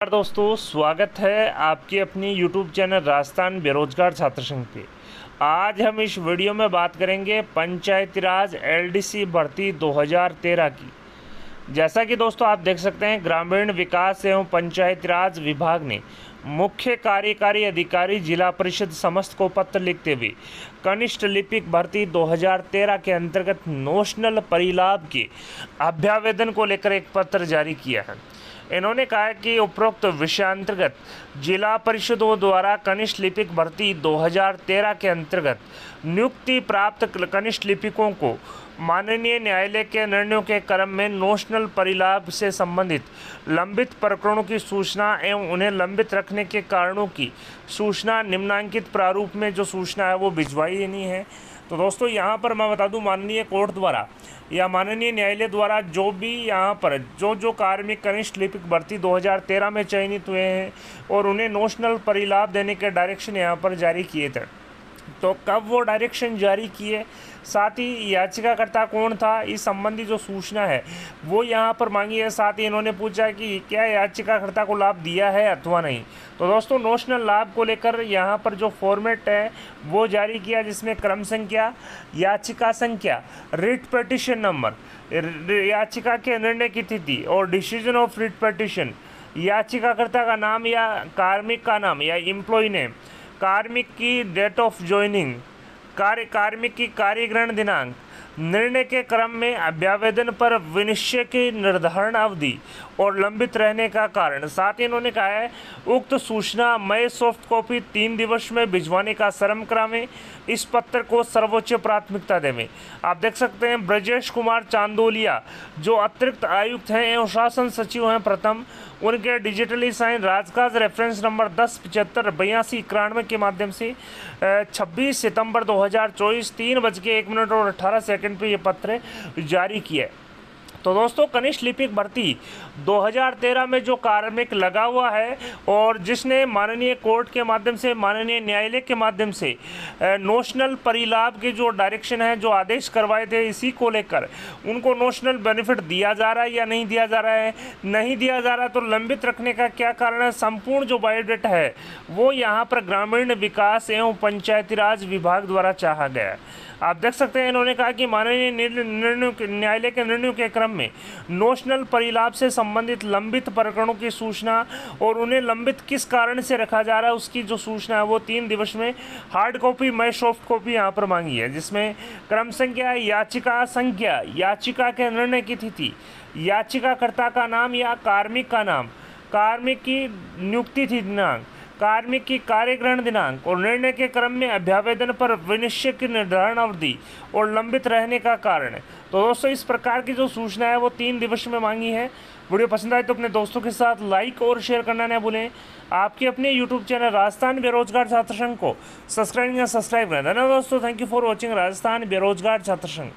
दोस्तों, स्वागत है आपके अपनी YouTube चैनल राजस्थान बेरोजगार छात्र संघ पे। आज हम इस वीडियो में बात करेंगे पंचायती राज एलडीसी भर्ती 2013 की। जैसा कि दोस्तों आप देख सकते हैं, ग्रामीण विकास एवं पंचायती राज विभाग ने मुख्य कार्यकारी अधिकारी जिला परिषद समस्त को पत्र लिखते हुए कनिष्ठ लिपिक भर्ती 2013 के अंतर्गत नोशनल परिलाभ के अभ्यावेदन को लेकर एक पत्र जारी किया है। इन्होंने कहा कि उपरोक्त विषयांतर्गत जिला परिषदों द्वारा कनिष्ठ लिपिक भर्ती 2013 के अंतर्गत नियुक्ति प्राप्त कनिष्ठ लिपिकों को माननीय न्यायालय के निर्णयों के क्रम में नोशनल परिलाभ से संबंधित लंबित प्रकरणों की सूचना एवं उन्हें लंबित रखने के कारणों की सूचना निम्नांकित प्रारूप में जो सूचना है वो भिजवाई देनी है। तो दोस्तों, यहाँ पर मैं बता दूँ माननीय कोर्ट द्वारा या माननीय न्यायालय द्वारा जो भी यहाँ पर जो जो कार्मिक कनिष्ठ लिपिक भर्ती 2013 में चयनित हुए हैं और उन्हें नोशनल परिलाभ देने के डायरेक्शन यहाँ पर जारी किए थे। तो कब वो डायरेक्शन जारी किए? साथ ही याचिकाकर्ता कौन था? इस संबंधी जो सूचना है, वो यहाँ पर मांगी है। साथ ही इन्होंने पूछा कि क्या याचिकाकर्ता को लाभ दिया है अथवा नहीं? तो दोस्तों नोशनल लाभ को लेकर यहाँ पर जो फॉर्मेट है, वो जारी किया जिसमें क्रम संख्या, याचिका संख्या रिट पटिशन नंबर याचिका के निर्णय की तिथि और डिसीज़न ऑफ़ रिट पटिशन याचिकाकर्ता का नाम या कार्मिक का नाम या इम्प्लॉय नेम कार्मिक की डेट ऑफ़ ज्वाइनिंग कार्य, कार्मिक की कार्यग्रहण दिनांक, निर्णय के क्रम में अभ्यावेदन पर विनिश्चय की निर्धारण अवधि और लंबित रहने का कारण। साथ ही इन्होंने कहा है, उक्त सूचना मई सॉफ्ट कॉपी तीन दिवस में भिजवाने का श्रम करावें, इस पत्र को सर्वोच्च प्राथमिकता देवें। आप देख सकते हैं, ब्रजेश कुमार चांदोलिया, जो अतिरिक्त आयुक्त हैं एवं शासन सचिव हैं, प्रथम उनके digitally sign Rajkaj reference number दस, पचहत्तर, बयासी, इक्यानवे के माध्यम से छब्बीस सितंबर 2024 तीन बज के एक मिनट और अठारह सेकेंड पर यह पत्र जारी किया तो दोस्तों, कनिष्ठ लिपिक भर्ती 2013 में जो कार्मिक लगा हुआ है और जिसने माननीय कोर्ट के माध्यम से, माननीय न्यायालय के माध्यम से नोशनल परिलाभ के जो डायरेक्शन है, जो आदेश करवाए थे, इसी को लेकर उनको नोशनल बेनिफिट दिया जा रहा है या नहीं दिया जा रहा है? नहीं दिया जा रहा तो लंबित रखने का क्या कारण है? संपूर्ण जो बायोडेटा है, वो यहाँ पर ग्रामीण विकास एवं पंचायती राज विभाग द्वारा चाहा गया आप देख सकते हैं, इन्होंने कहा कि माननीय निर्णय न्यायालय के निर्णयों के क्रम में। नोशनल परिलाभ से संबंधित लंबित प्रकरणों की सूचना और उन्हें लंबित किस कारण से रखा जा रहा है, उसकी जो सूचना है, वो तीन दिवस में हार्ड कॉपी मैं सॉफ्ट कॉपी यहाँ पर मांगी है, जिसमें क्रम संख्या, याचिका संख्या, याचिका के निर्णय की तिथि, याचिकाकर्ता का नाम या कार्मिक का नाम, कार्मिक की नियुक्ति थी दिनांक कार्मिक की कार्यग्रहण दिनांक और निर्णय के क्रम में अभ्यावेदन पर विनिश्चय की निर्धारण अवधि और लंबित रहने का कारण तो दोस्तों, इस प्रकार की जो सूचना है, वो तीन दिवस में मांगी है। वीडियो पसंद आए तो अपने दोस्तों के साथ लाइक और शेयर करना न भूलें। आपके अपने यूट्यूब चैनल राजस्थान बेरोजगार छात्र संघ को सब्सक्राइब या सब्सक्राइब करें। धन्यवाद दोस्तों thank you for watching Rajasthan बेरोजगार छात्र संघ।